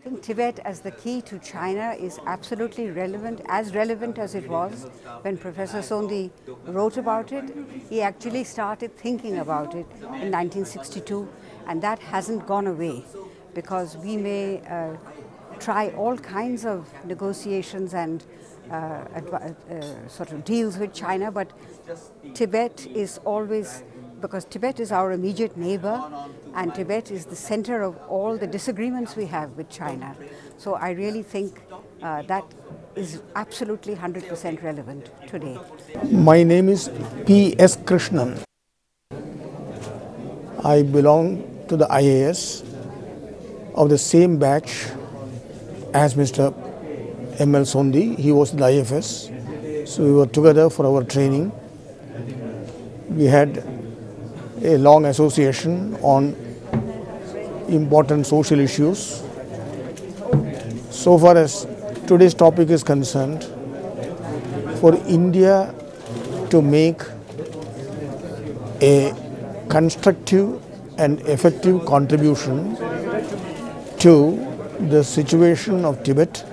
I think Tibet as the key to China is absolutely relevant, as relevant as it was when Professor Sondhi wrote about it. He actually started thinking about it in 1962, and that hasn't gone away because we may uh, try all kinds of negotiations and uh, uh, sort of deals with China, but Tibet is always because Tibet is our immediate neighbor and Tibet is the center of all the disagreements we have with China. So I really think uh, that is absolutely 100% relevant today. My name is P.S. Krishnan. I belong to the IAS of the same batch as Mr. M.L. Sondhi. He was in the IFS. So we were together for our training. We had a long association on important social issues. So far as today's topic is concerned, for India to make a constructive and effective contribution to the situation of Tibet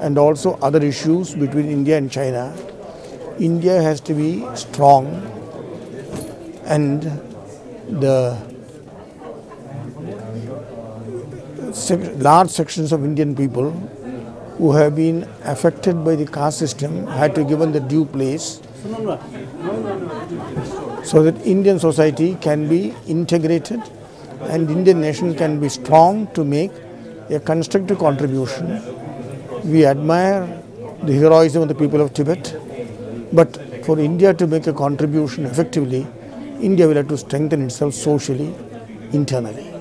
and also other issues between India and China, India has to be strong and the large sections of Indian people who have been affected by the caste system had to given the due place so that Indian society can be integrated and Indian nation can be strong to make a constructive contribution. We admire the heroism of the people of Tibet, but for India to make a contribution effectively, India will have to strengthen itself socially, internally.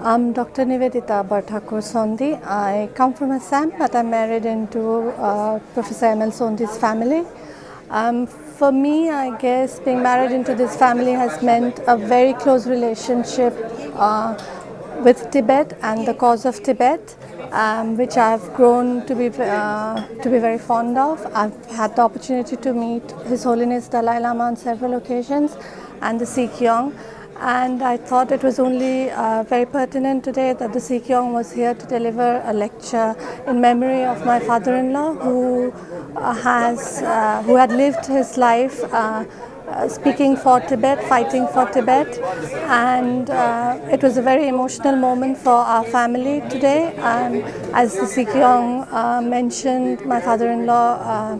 I'm Dr. Nivedita Barthakur Sondhi. I come from Assam, but I'm married into uh, Professor M.L. Sondhi's family. Um, for me, I guess being married into this family has meant a very close relationship uh, with Tibet and the cause of Tibet, um, which I've grown to be uh, to be very fond of. I've had the opportunity to meet His Holiness Dalai Lama on several occasions, and the Sikh Sikyong. And I thought it was only uh, very pertinent today that the Sikh Sikyong was here to deliver a lecture in memory of my father-in-law, who uh, has uh, who had lived his life uh, speaking for Tibet, fighting for Tibet, and uh, it was a very emotional moment for our family today. Um, as the Sikyong uh, mentioned, my father-in-law uh,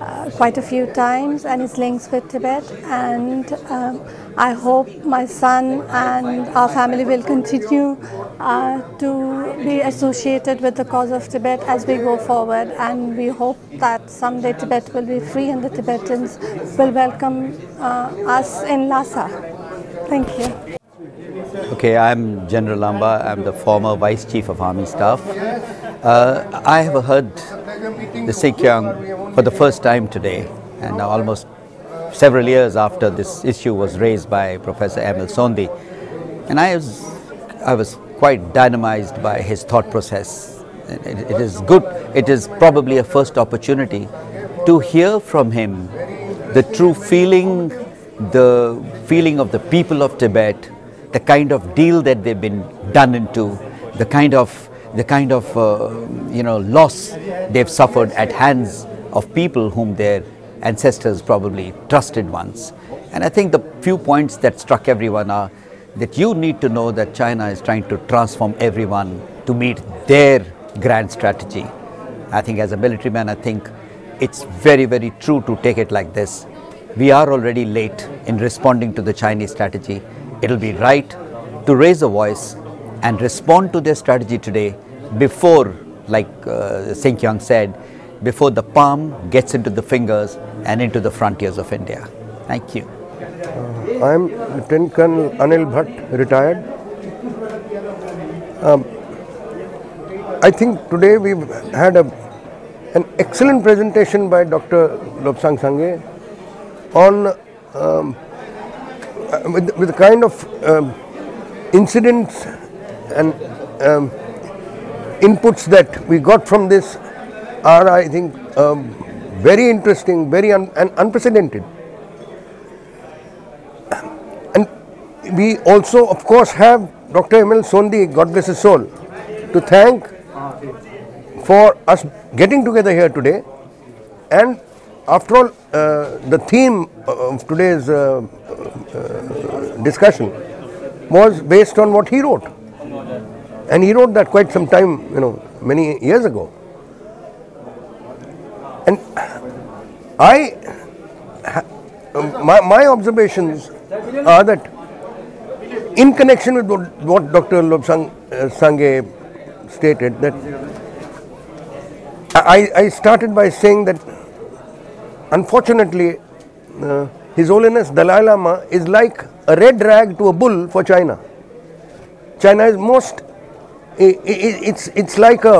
uh, quite a few times and his links with Tibet, and um, I hope my son and our family will continue uh, to be associated with the cause of Tibet as we go forward. And we hope that someday Tibet will be free and the Tibetans will welcome us in Lhasa. Thank you. Okay, I'm General Lamba. I'm the former Vice Chief of Army Staff. Uh, I have heard the Sikyong for the first time today and almost several years after this issue was raised by Professor M.L. Sondhi. And I was, I was quite dynamized by his thought process. It, it is good, it is probably a first opportunity to hear from him the true feeling, the feeling of the people of Tibet, the kind of deal that they've been done into, the kind of the kind of uh, you know loss they've suffered at hands of people whom they're ancestors probably trusted once. And I think the few points that struck everyone are that you need to know that China is trying to transform everyone to meet their grand strategy. I think as a military man, I think it's very, very true to take it like this. We are already late in responding to the Chinese strategy. It'll be right to raise a voice and respond to their strategy today before, like uh, Sikyong said, before the palm gets into the fingers and into the frontiers of India. Thank you. Uh, I am Lieutenant Colonel Anil Bhatt, retired. Um, I think today we've had a, an excellent presentation by Dr. Lobsang Sangay on um, uh, with, with the kind of um, incidents and um, inputs that we got from this are, I think, um, very interesting, very un and unprecedented. And we also, of course, have Dr. M.L. Sondhi, God bless his soul, to thank for us getting together here today. And after all, uh, the theme of today's uh, uh, discussion was based on what he wrote. And he wrote that quite some time, you know, many years ago. And I, my, my observations are that in connection with what, Dr. Lobsang uh, Sangay stated, that I, I started by saying that unfortunately uh, His Holiness Dalai Lama is like a red rag to a bull for China. China is most, it, it, it's, it's like a,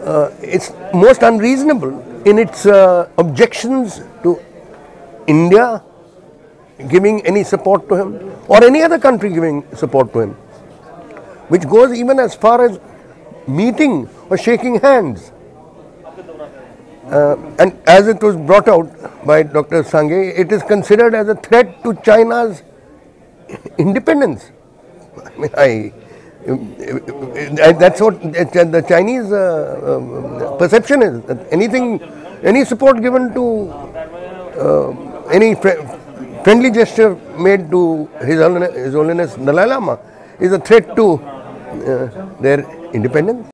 uh, it's most unreasonable in its uh, objections to India giving any support to him or any other country giving support to him, which goes even as far as meeting or shaking hands. Uh, and as it was brought out by Dr. Sangay, it is considered as a threat to China's independence. I mean, I, uh, that's what the Chinese uh, um, perception is. That anything, any support given to uh, any fr friendly gesture made to His Holiness, His Holiness Dalai Lama is a threat to uh, their independence.